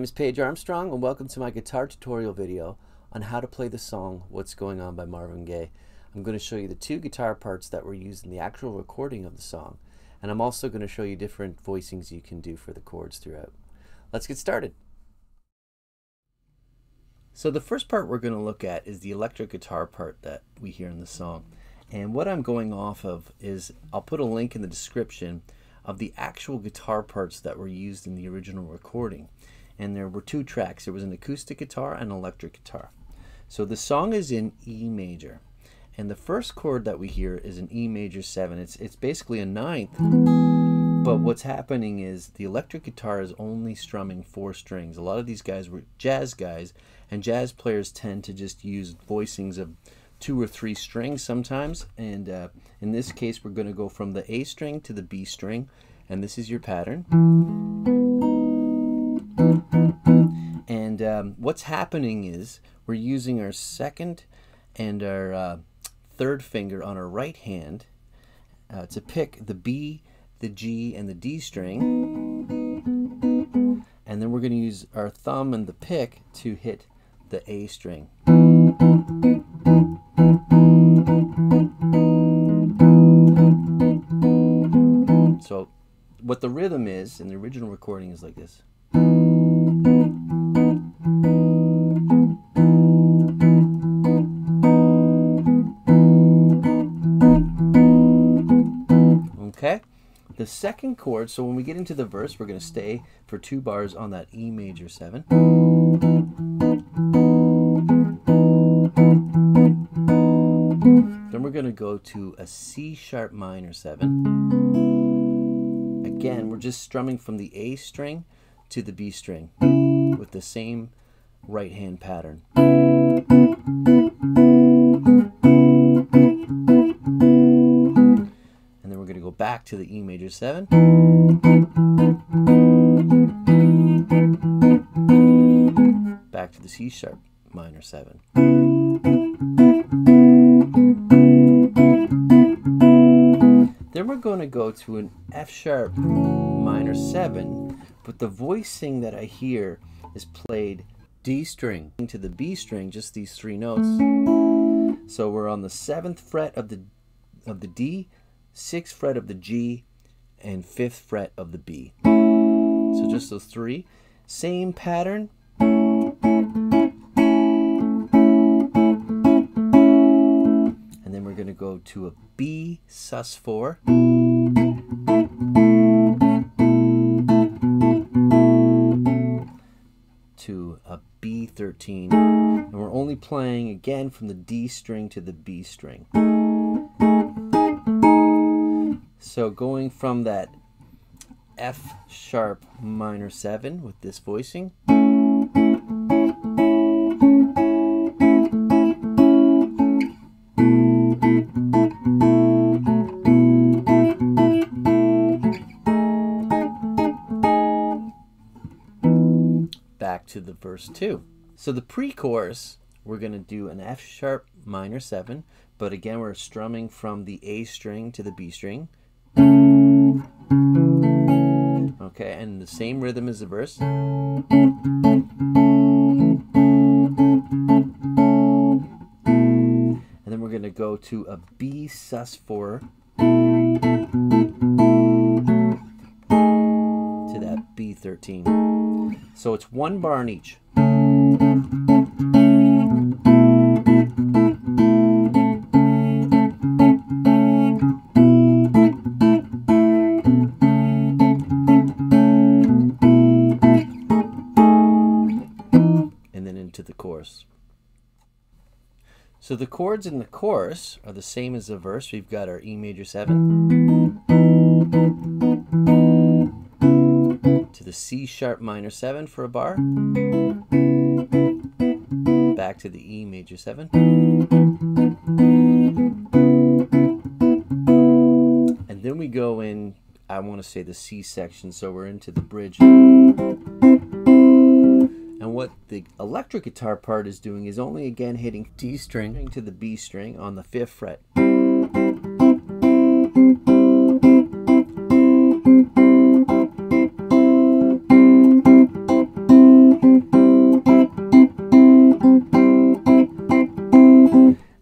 Name is Paige Armstrong and welcome to my guitar tutorial video on how to play the song What's Going On by Marvin Gaye. I'm going to show you the two guitar parts that were used in the actual recording of the song and I'm also going to show you different voicings you can do for the chords throughout. Let's get started. So the first part we're going to look at is the electric guitar part that we hear in the song. And what I'm going off of is I'll put a link in the description of the actual guitar parts that were used in the original recording. And there were two tracks. There was an acoustic guitar and an electric guitar. So the song is in E major. And the first chord that we hear is an E major 7. It's, it's basically a ninth. But what's happening is the electric guitar is only strumming four strings. A lot of these guys were jazz guys, and jazz players tend to just use voicings of two or three strings sometimes. And uh, in this case, we're going to go from the A string to the B string. And this is your pattern. And um, what's happening is we're using our second and our uh, third finger on our right hand uh, to pick the B, the G, and the D string. And then we're going to use our thumb and the pick to hit the A string. So what the rhythm is in the original recording is like this. Second chord, so when we get into the verse, we're going to stay for two bars on that E major 7. Then we're going to go to a C sharp minor 7. Again, we're just strumming from the A string to the B string with the same right hand pattern. Back to the E major 7. Back to the C sharp minor 7. Then we're going to go to an F sharp minor 7, but the voicing that I hear is played D string to the B string, just these three notes. So we're on the 7th fret of the of the D, 6th fret of the G, and 5th fret of the B. So just those three. Same pattern, And then we're going to go to a B sus4. To a B13. And we're only playing again from the D string to the B string. So going from that F sharp minor 7 with this voicing. back to the verse 2. So the pre-chorus, we're going to do an F sharp minor 7, but again we're strumming from the A string to the B string. Okay, and the same rhythm as the verse. And then we're going to go to a B sus4 to that B13. So it's one bar in each. Into the chorus. So the chords in the chorus are the same as the verse. We've got our E major 7 to the C sharp minor 7 for a bar. Back to the E major 7. And then we go in, I want to say the C section, so we're into the bridge what the electric guitar part is doing is only again hitting D string to the B string on the fifth fret.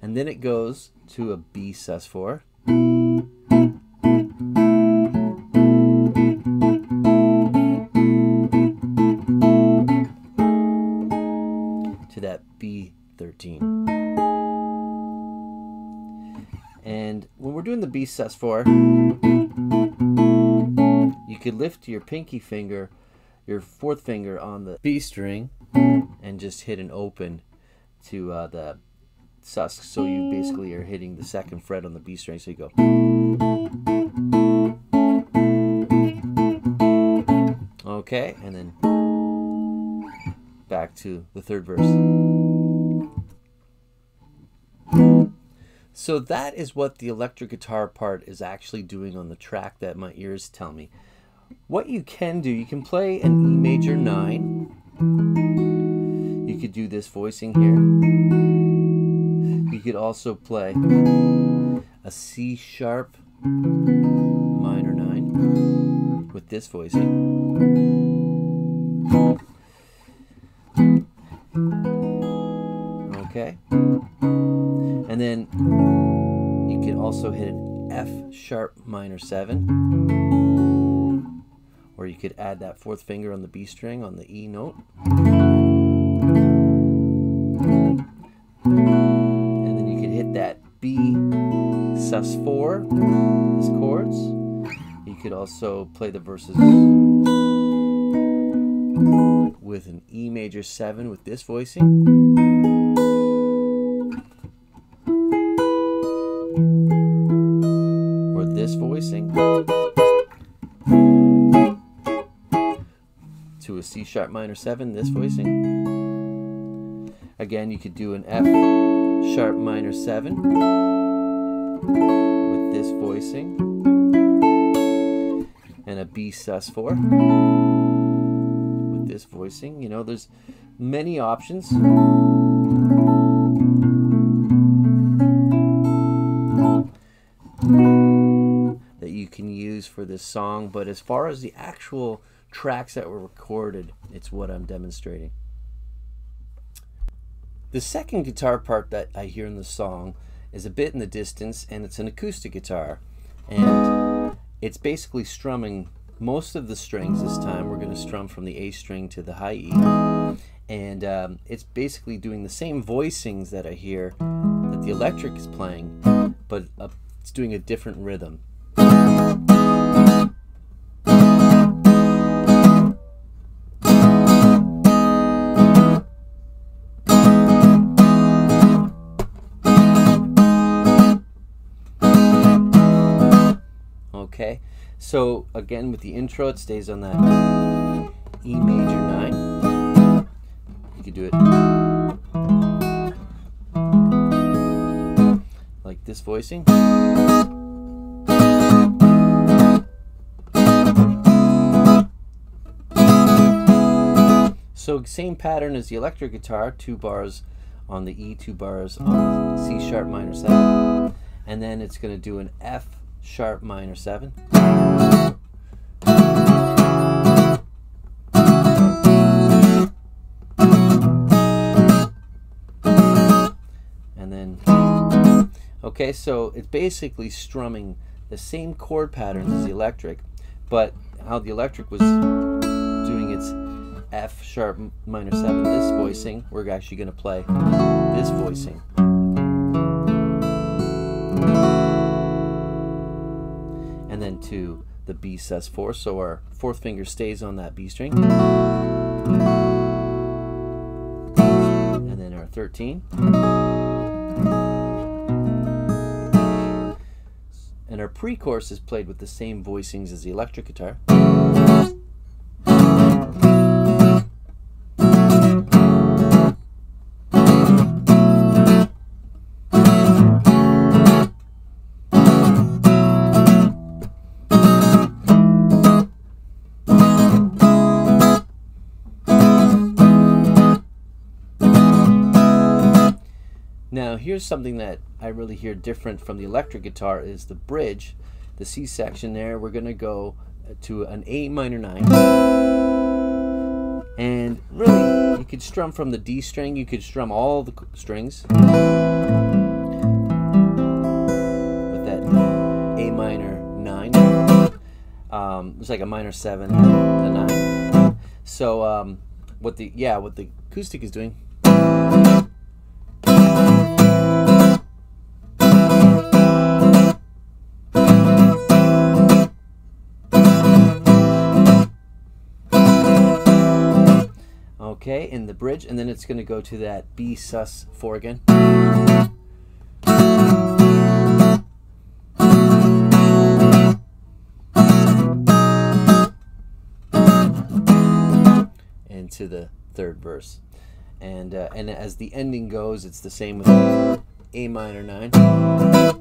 And then it goes to a B sus4. B sus4, you could lift your pinky finger, your fourth finger on the B string, and just hit an open to uh, the sus. So you basically are hitting the second fret on the B string. So you go. Okay, and then back to the third verse. So that is what the electric guitar part is actually doing on the track that my ears tell me. What you can do, you can play an E major 9. You could do this voicing here. You could also play a C sharp minor 9 with this voicing. And then you can also hit an F sharp minor 7. Or you could add that fourth finger on the B string on the E note. And then you could hit that B sus4 these chords. You could also play the verses with an E major 7 with this voicing. voicing sharp minor 7, this voicing. Again, you could do an F sharp minor 7 with this voicing and a B sus4 with this voicing. You know, there's many options. That you can use for this song, but as far as the actual tracks that were recorded, it's what I'm demonstrating. The second guitar part that I hear in the song is a bit in the distance, and it's an acoustic guitar. And it's basically strumming most of the strings this time. We're going to strum from the A string to the high E. And um, it's basically doing the same voicings that I hear that the electric is playing, but uh, it's doing a different rhythm. Okay, so again with the intro, it stays on that E major 9. You could do it like this voicing. So same pattern as the electric guitar, two bars on the E, two bars on C sharp minor 7. And then it's going to do an F sharp minor 7. And then, okay, so it's basically strumming the same chord patterns as the electric, but how the electric was doing its F sharp minor 7, this voicing, we're actually going to play this voicing. To the B sus4, so our fourth finger stays on that B string. And then our 13. And our pre-chorus is played with the same voicings as the electric guitar. Now here's something that I really hear different from the electric guitar is the bridge, the C section there, we're gonna go uh, to an A minor 9. And really, you could strum from the D string, you could strum all the strings. With that A minor 9. Um, it's like a minor 7 a 9. So um, what the, yeah, what the acoustic is doing bridge, and then it's going to go to that B sus 4 again. Into the third verse. And, uh, and as the ending goes, it's the same with A minor 9.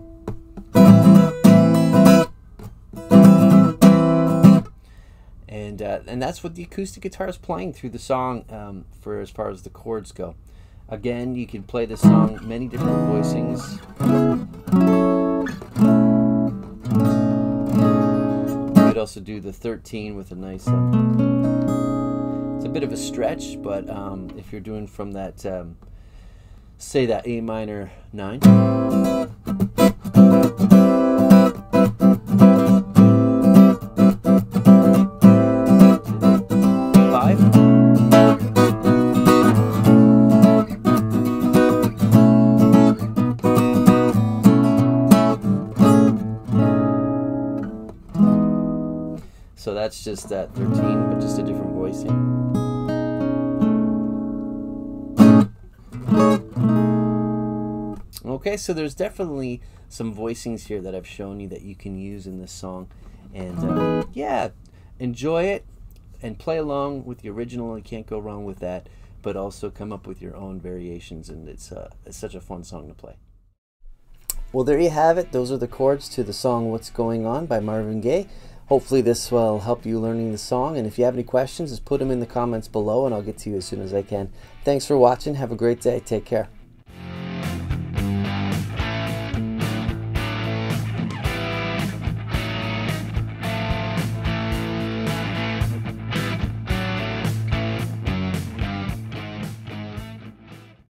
And uh, and that's what the acoustic guitar is playing through the song um, for as far as the chords go. Again, you can play the song many different voicings. You could also do the 13 with a nice. Uh, it's a bit of a stretch, but um, if you're doing from that, um, say that A minor 9. So that's just that 13, but just a different voicing. Okay, so there's definitely some voicings here that I've shown you that you can use in this song. And uh, yeah, enjoy it and play along with the original. You can't go wrong with that. But also come up with your own variations, and it's, uh, it's such a fun song to play. Well, there you have it. Those are the chords to the song What's Going On by Marvin Gaye. Hopefully this will help you learning the song. And if you have any questions, just put them in the comments below and I'll get to you as soon as I can. Thanks for watching. Have a great day. Take care.